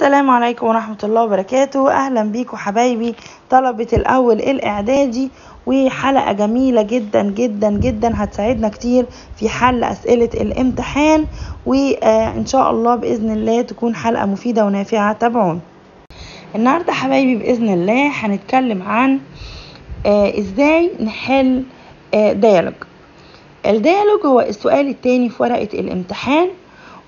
السلام عليكم ورحمة الله وبركاته. أهلا بيكم حبايبي طلبة الأول الإعدادي وحلقة جميلة جدا جدا جدا هتساعدنا كتير في حل أسئلة الامتحان وإن شاء الله بإذن الله تكون حلقة مفيدة ونافعة. تابعون النهاردة حبايبي بإذن الله هنتكلم عن آه إزاي نحل آه ديالوج الديالوج هو السؤال التاني في ورقة الامتحان.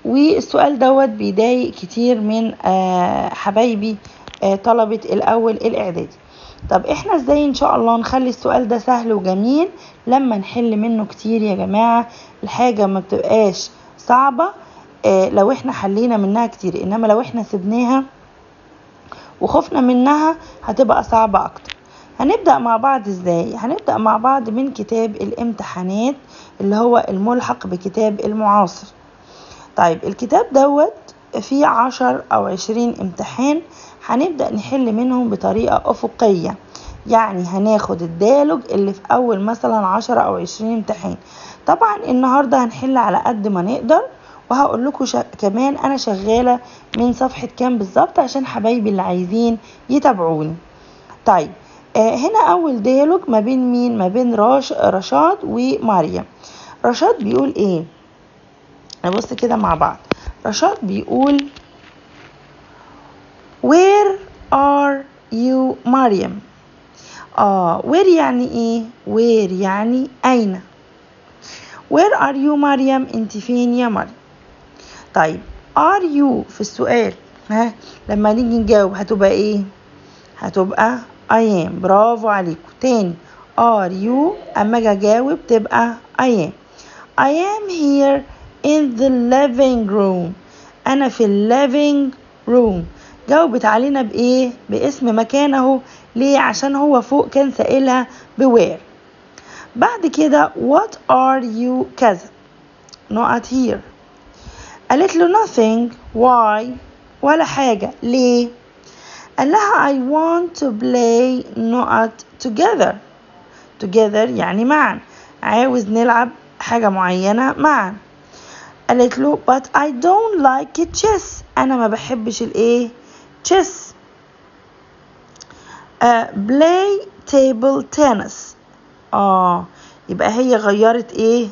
والسؤال دوت بيضايق كتير من آه حبايبي آه طلبة الأول الإعدادي. طب إحنا إزاي إن شاء الله نخلي السؤال ده سهل وجميل لما نحل منه كتير يا جماعة؟ الحاجة ما بتبقاش صعبة آه لو إحنا حلينا منها كتير إنما لو إحنا سبناها وخفنا منها هتبقى صعبة أكتر. هنبدأ مع بعض إزاي؟ هنبدأ مع بعض من كتاب الامتحانات اللي هو الملحق بكتاب المعاصر. طيب الكتاب دوت فيه عشر أو عشرين امتحان هنبدأ نحل منهم بطريقة أفقية. يعني هناخد الديالوج اللي في أول مثلا عشرة أو عشرين امتحان. طبعا النهاردة هنحل على قد ما نقدر وهقول لكم شا... كمان أنا شغالة من صفحة كام بالظبط عشان حبايبي اللي عايزين يتابعوني. طيب آه هنا أول ديالوج ما بين مين؟ ما بين راش... رشاد ومريم. رشاد بيقول إيه؟ نبص كده مع بعض. رشاد بيقول where are you مريم آه where يعني إيه؟ Where يعني أين? Where are you مريم انت فين يا مريم؟ طيب are you? في السؤال ها لما نيجي نجاوب هتبقى إيه؟ هتبقى I am. برافو عليكم. تاني are you أما أجي أجاوب تبقى I am. I am here in the living room. أنا في living room. جاوبت علينا بإيه؟ باسم مكان أهو ليه؟ عشان هو فوق كان سائلها بوير بعد كده what are you كذا not here. قالت له nothing why ولا حاجة. ليه؟ قال لها I want to play not together. Together يعني معا. عاوز نلعب حاجة معينة معا. قالت له but I don't like chess. أنا ما بحبش الإيه؟ chess. uh, play table tennis. آه يبقى هي غيرت إيه؟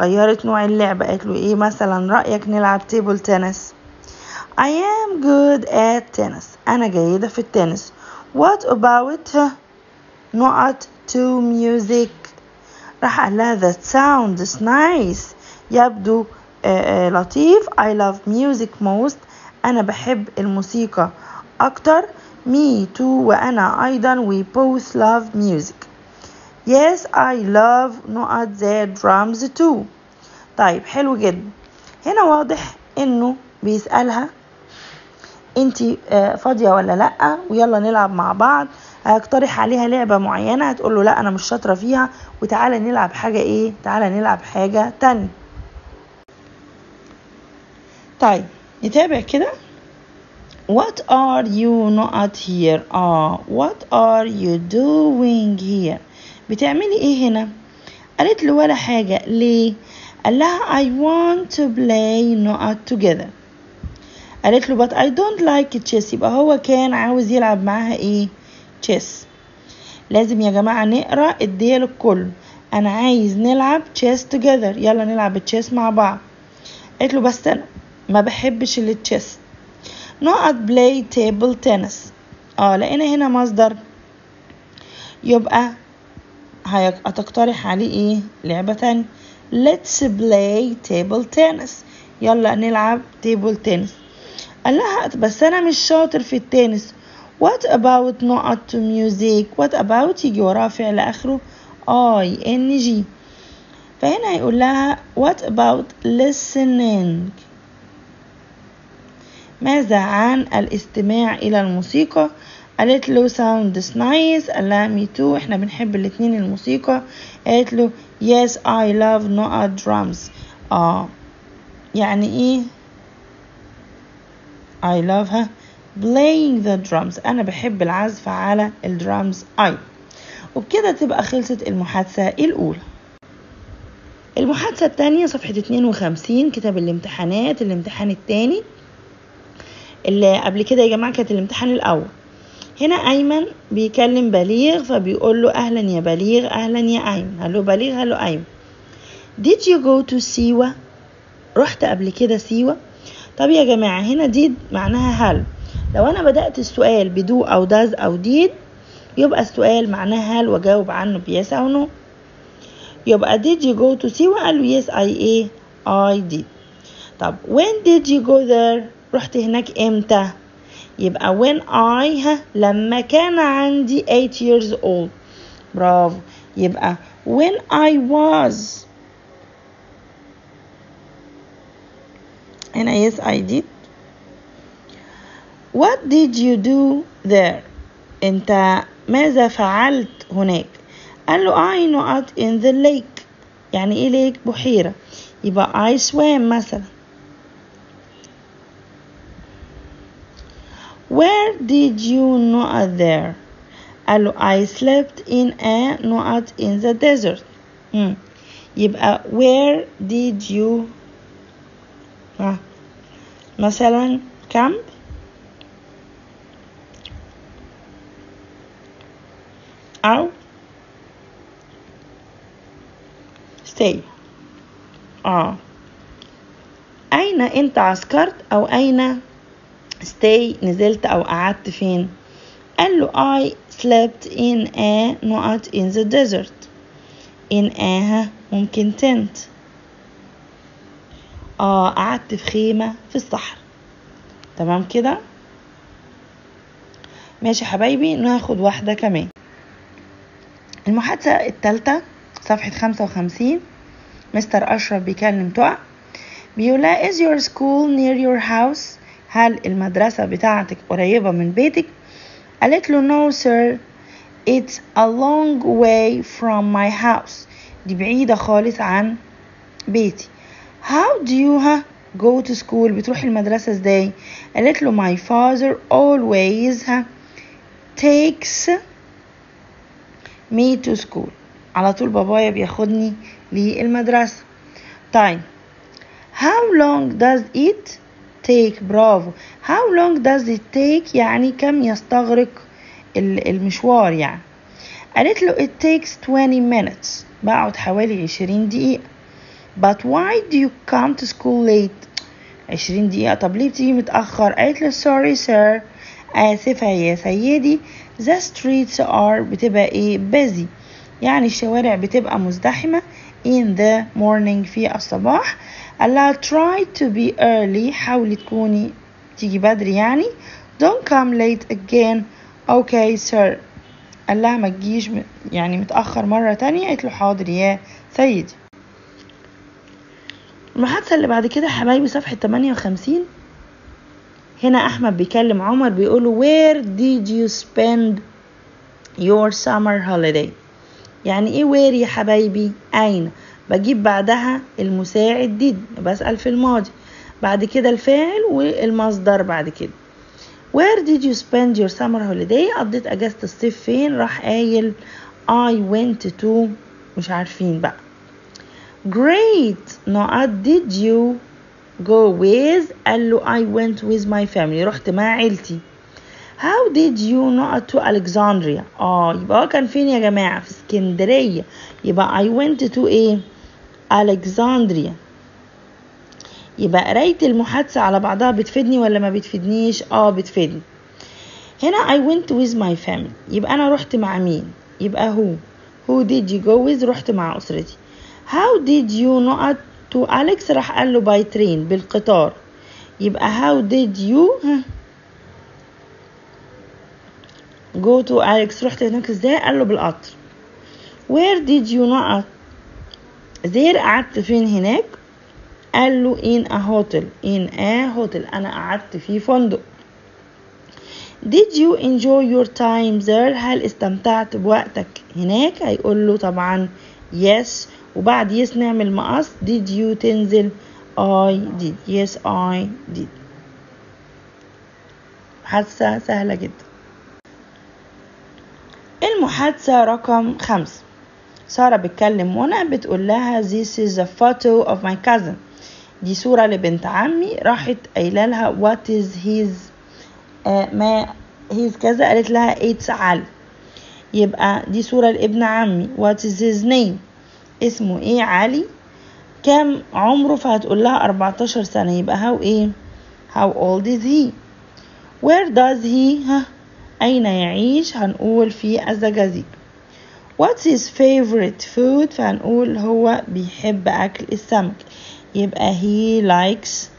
غيرت نوع اللعبة. قالت له إيه؟ مثلا رأيك نلعب table tennis. I am good at tennis. أنا جيدة في التنس. What about not to music? راح قال لها that sounds nice. يبدو لطيف. I love music most. أنا بحب الموسيقى أكتر. Me too. وأنا أيضا. We both love music. Yes I love not the drums too. طيب حلو جدا. هنا واضح إنه بيسألها. أنتي آه فاضية ولا لأ؟ ويلا نلعب مع بعض. هيقترح عليها لعبة معينة. هتقول له لأ أنا مش شاطرة فيها. وتعالى نلعب حاجة إيه؟ تعالى نلعب حاجة تانية. طيب نتابع كده What are you not here? آه What are you doing here? بتعملي إيه هنا؟ قالت له ولا حاجة ليه؟ قال لها I want to play not together قالت له but I don't like chess يبقى هو كان عاوز يلعب معاها إيه؟ chess لازم يا جماعة نقرأ الديالوج كله أنا عايز نلعب chess together يلا نلعب تشيس مع بعض قالت له بس أنا ما بحبش ال chess. نقط play table tennis آه لقينا هنا مصدر يبقى هتقترح عليه إيه؟ لعبة تانية. Let's play table tennis. يلا نلعب table tennis قال لها بس أنا مش شاطر في التنس. What about to music? What about يجي وراه فعل آخره؟ ing. فهنا هيقول لها what about listening? ماذا عن الاستماع إلى الموسيقى؟ قالت له sounds nice. قال لها me too إحنا بنحب الاتنين الموسيقى. قالت له yes I love not drums. آه. يعني إيه؟ I love her. Playing the drums. أنا بحب العزف على الدرامز. اي وبكده تبقى خلصت المحادثة الأولى. المحادثة التانية صفحة 52 كتاب الامتحانات الامتحان التاني. اللي قبل كده يا جماعة كانت الامتحان الأول. هنا أيمن بيكلم بليغ فبيقول له أهلا يا بليغ أهلا يا أيمن. هلو بليغ هلو أيمن. Did you go to سيوة رحت قبل كده سيوة طب يا جماعة هنا ديد معناها هل. لو أنا بدأت السؤال ب do أو does أو did يبقى السؤال معناه هل وجاوب عنه ب yes أو no يبقى did you go to سيوة قال له yes I I did. طب when did you go there رحت هناك إمتى؟ يبقى when I ها لما كان عندي 8 years old. برافو. يبقى when I was. هنا yes I did. What did you do there? انت ماذا فعلت هناك؟ قال له I not in the lake. يعني إيه ليك بحيرة. يبقى I swam مثلا. did you not there قال له I slept in a not in the desert مم. يبقى where did you ها مثلا camp أو stay اه أين أنت عسكرت أو أين stay نزلت أو قعدت فين؟ قال له I slept in a not in the desert. In a ممكن tent. آه قعدت في خيمة في الصحراء. تمام كده؟ ماشي حبايبي ناخد واحدة كمان. المحادثة التالتة صفحة خمسة وخمسين. مستر أشرف بيكلم تقع بيقول is your school near your house? هل المدرسة بتاعتك قريبة من بيتك؟ قالت له no sir. It's a long way from my house. دي بعيدة خالص عن بيتي. How do you ها go to school? بتروح المدرسة إزاي? قالت له my father always takes me to school. على طول بابايا بياخدني للمدرسة. طيب how long does it take برافو how long does it take يعني كم يستغرق المشوار يعني؟ قالت له it takes 20 minutes. بقعد حوالي 20 دقيقة. But why do you come to school late? 20 دقيقة. طب ليه بتيجي متأخر؟ قالت له sorry sir. آسفة يا سيدي the streets are بتبقى إيه؟ busy. يعني الشوارع بتبقى مزدحمة in the morning في الصباح. قال لها try to be early. حاولي تكوني تيجي بدري يعني. Don't come late again. Okay sir. قال لها ما تجيش يعني متأخر مرة تانية. قالت له حاضر يا سيدي. المحادثة اللي بعد كده حبايبي صفحة 58 هنا أحمد بيكلم عمر بيقوله where did you spend your summer holiday يعني إيه where يا حبايبي؟ أين؟ بجيب بعدها المساعد did بسأل في الماضي. بعد كده الفاعل والمصدر بعد كده. Where did you spend your summer holiday قضيت أجازة الصيف فين؟ راح قايل I went to مش عارفين بقى. Great. نقط did you go with قال له I went with my family. رحت مع عيلتي. How did you not to Alexandria آه يبقى هو كان فين يا جماعة؟ في اسكندرية. يبقى I went to إيه Alexandria يبقى قراية المحادثة على بعضها بتفيدني ولا ما بتفيدنيش؟ آه بتفيدني. هنا I went with my family. يبقى أنا رحت مع مين؟ يبقى who. Who did you go with رحت مع أسرتي. How did you not to Alex راح قال له by train بالقطار. يبقى how did you go to Alex رحت هناك إزاي؟ قال له بالقطر. Where did you not there قعدت فين هناك؟ قال له in a hotel in a hotel أنا قعدت في فندق. Did you enjoy your time there هل استمتعت بوقتك هناك؟ هيقول له طبعا yes. وبعد yes نعمل مقص. Did you تنزل؟ I did. Yes I did. محادثة سهلة جدا. المحادثة رقم خمسة سارة بتكلم منى بتقول لها this is a photo of my cousin. دي صورة لبنت عمي راحت قايلة لها what is his آه ما هيز كذا قالت لها it's علي يبقى دي صورة لابن عمي. What is his name? اسمه إيه؟ علي. كم عمره؟ فهتقول لها 14 سنة. يبقى how إيه؟ how old is he? Where does he ها أين يعيش؟ هنقول في الزجاجيج what's his favorite food فهنقول هو بيحب أكل السمك يبقى he likes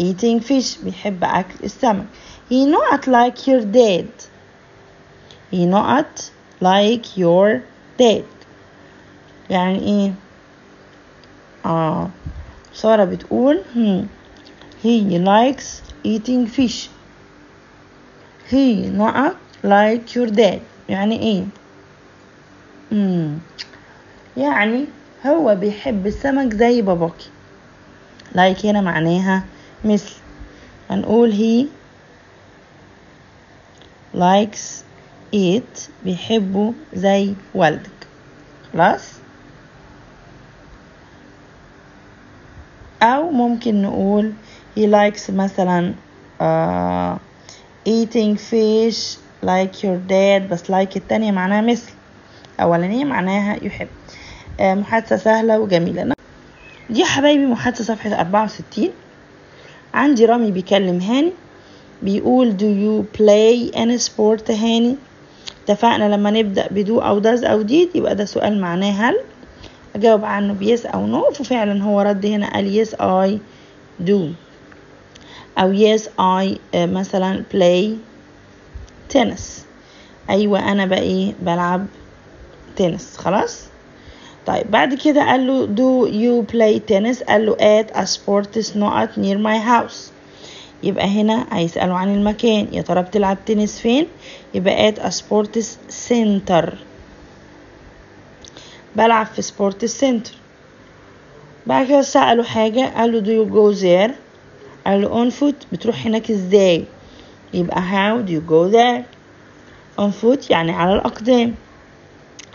eating fish بيحب أكل السمك he not like your dad he not like your dad يعني ايه اه سارة بتقول hmm. he likes eating fish he not like your dad يعني ايه يعني هو بيحب السمك زي باباكي. لايك هنا معناها مثل. هنقول he likes it بيحبه زي والدك. خلاص؟ أو ممكن نقول he likes مثلا uh, eating fish like your dad بس like التانية معناها مثل. أولانية معناها يحب. آه محادثة سهلة وجميلة. دي يا حبايبي محادثة صفحة أربعة وستين. عندي رامي بيكلم هاني بيقول do you play any sport هاني؟ اتفقنا لما نبدأ ب do أو does أو did يبقى ده سؤال معناه هل؟ أجاوب عنه ب yes أو no ففعلا هو رد هنا قال yes I do. أو yes I uh, مثلا play tennis. أيوة أنا بقى إيه بلعب تنس خلاص؟ طيب بعد كده قال له do you play tennis? قال له at a sports not near my house. يبقى هنا هيسألوا عن المكان. يا ترى بتلعب تنس فين؟ يبقى at a sports center. بلعب في sports center. بعد كده سألوا حاجة قال له do you go there? قال له on foot. بتروح هناك إزاي؟ يبقى how do you go there? On foot يعني على الأقدام.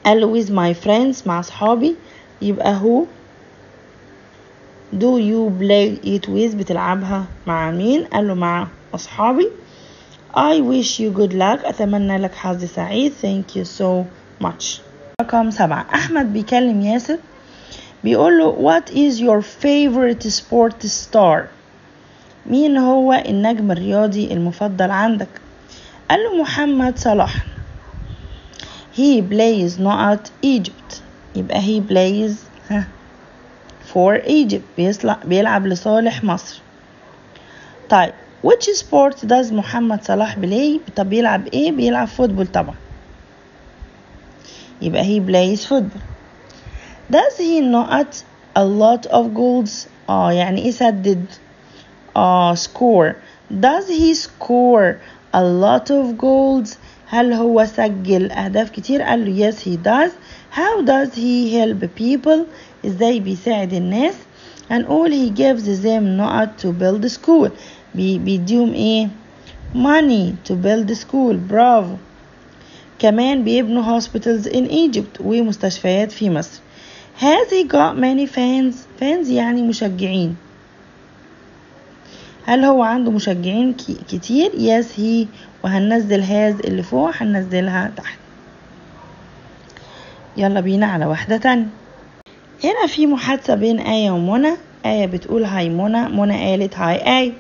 قال with my friends مع أصحابي. يبقى who do you play it with بتلعبها مع مين؟ قال له مع أصحابي. I wish you good luck. أتمنى لك حظ سعيد. Thank you so much. رقم سبعة. أحمد بيكلم ياسر. بيقول له what is your favorite sport star? مين هو النجم الرياضي المفضل عندك؟ قال له محمد صلاح. He plays not Egypt يبقى he plays for Egypt بيلعب لصالح مصر طيب which sport does محمد صلاح play طب بيلعب إيه بيلعب فوتبول طبعا يبقى he plays football does he not a lot of goals آه يعني إيه سدد آه score does he score a lot of goals هل هو سجل أهداف كتير قال له yes he does how does he help people ازاي بيساعد الناس هنقول he gives them not to build school بي بيديهم ايه money to build school برافو كمان بيبنوا hospitals in Egypt ومستشفيات في مصر has he got many fans fans يعني مشجعين هل هو عنده مشجعين كتير؟ Yes he. وهننزل هاز اللي فوق هننزلها تحت. يلا بينا على واحدة تانية. هنا في محادثة بين آية ومنى. آية بتقول هاي منى منى قالت هاي آية.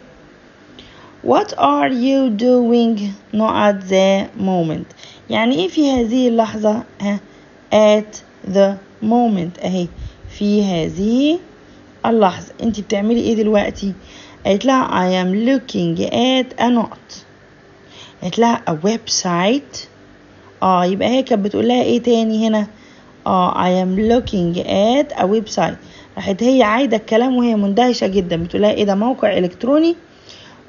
What are you doing not at the moment? يعني إيه في هذه اللحظة؟ at the moment. أهي في هذه اللحظة. انت بتعملي إيه دلوقتي؟ قالت لها I am looking at a note. قالت لها a website. آه يبقى هي كانت بتقول لها إيه تاني هنا؟ آه I am looking at a website. راحت هي عايدة الكلام وهي مندهشة جدا. بتقول لها إيه ده موقع إلكتروني؟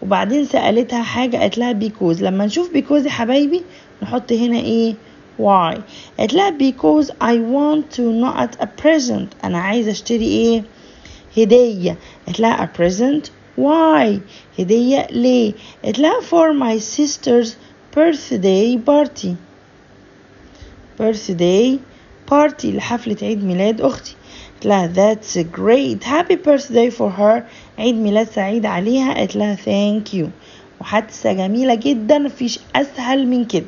وبعدين سألتها حاجة قالت لها بيكوز لما نشوف بيكوز يا حبايبي نحط هنا إيه؟ why. قالت لها because I want to not a present. أنا عايزة أشتري إيه؟ هدية. قالت لها a present why? هدية ليه؟ قالت لها for my sister's birthday party. Birthday party لحفلة عيد ميلاد أختي. قالت لها that's great happy birthday for her. عيد ميلاد سعيد عليها. قالت لها thank you. محادثة جميلة جدا مفيش أسهل من كده.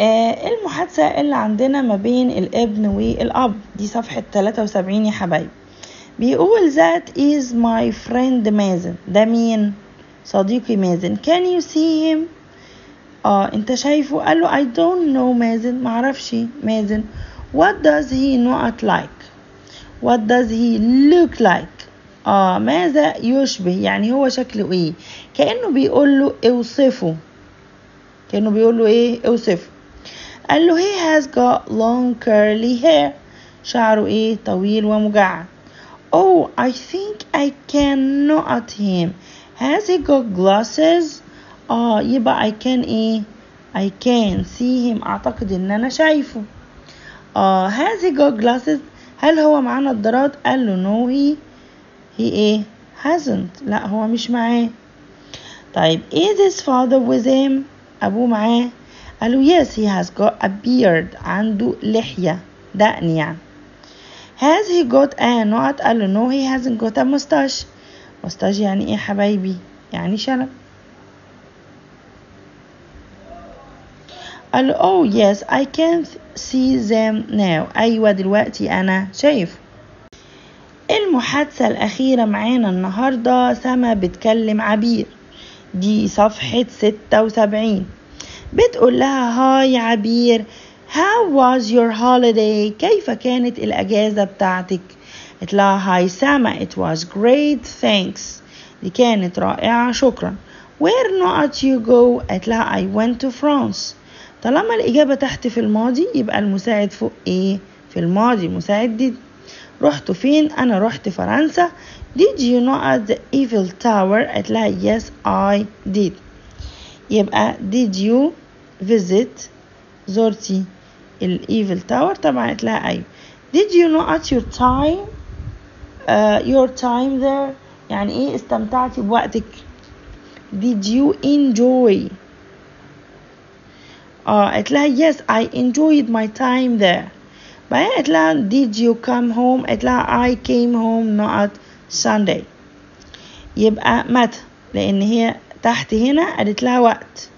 آه المحادثة اللي عندنا ما بين الابن والأب؟ دي صفحة 73 يا حبايبي. بيقول that is my friend مازن. ده مين؟ صديقي مازن. Can you see him? آه انت شايفه؟ قال له I don't know مازن. معرفش مازن. What does he not like? What does he look like? آه ماذا يشبه؟ يعني هو شكله إيه؟ كأنه بيقول له أوصفه. كأنه بيقول له إيه؟ أوصفه. قال له he has got long curly hair. شعره إيه؟ طويل ومجعد. Oh, I think I can not him. Has he got glasses? آه يبقى I can إيه I can see him اعتقد ان أنا شايفه آه has he got glasses هل هو معاه نظارات قال له no he he إيه hasn't لا هو مش معاه طيب is his father with him ابوه معاه قال له yes he has got a beard عنده لحية دقن يعني has he got a not قال له no he hasn't got a mustache. Mustache يعني إيه حبايبي؟ يعني شنب. قال له oh yes I can see them now. أيوة دلوقتي أنا شايف. المحادثة الأخيرة معانا النهاردة سما بتكلم عبير. دي صفحة ستة وسبعين. بتقول لها هاي عبير How was your holiday؟ كيف كانت الأجازة بتاعتك؟ قالت لها هاي سما it was great. Thanks. دي كانت رائعة. شكرا. Where not you go؟ قالت لها I went to France. طالما الإجابة تحت في الماضي يبقى المساعد فوق إيه؟ في الماضي. مساعد دي. رحت فين؟ أنا رحت فرنسا. Did you know at the Eiffel Tower؟ قالت لها yes I did. يبقى did you visit زرتي الإيفل تاور طبعا لها أيوة did you know at your time uh, your time there يعني إيه استمتعتي بوقتك؟ Did you enjoy? آه قالت لها yes I enjoyed my time there. بعدين قالت لها did you come home قالت لها I came home not Sunday. يبقى متى لأن هي تحت هنا قالت لها وقت.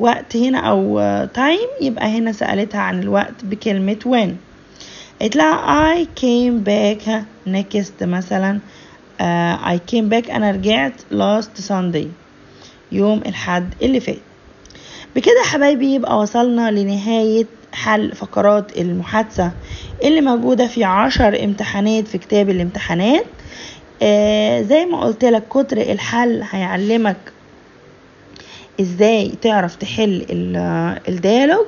وقت هنا أو تايم يبقى هنا سألتها عن الوقت بكلمة when. قالت لها I came back next مثلا. uh, I came back أنا رجعت last Sunday يوم الحد اللي فات. بكده حبايبي يبقى وصلنا لنهاية حل فقرات المحادثة اللي موجودة في عشر امتحانات في كتاب الامتحانات. آه زي ما قلت لك كتر الحل هيعلمك إزاي تعرف تحل ال dialogue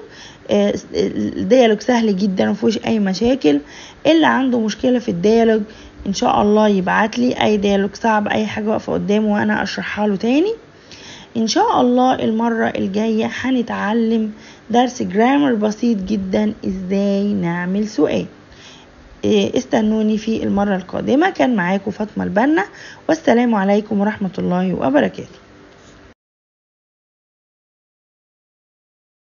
آه ال dialogue سهل جدا مفيهوش أي مشاكل. اللي عنده مشكلة في ال dialogue إن شاء الله يبعت لي أي dialogue صعب أي حاجة واقفة قدامه وأنا أشرحها له تاني. إن شاء الله المرة الجاية هنتعلم درس grammar بسيط جدا إزاي نعمل سؤال. استنوني في المرة القادمة. كان معاكم فاطمة البنا. والسلام عليكم ورحمة الله وبركاته.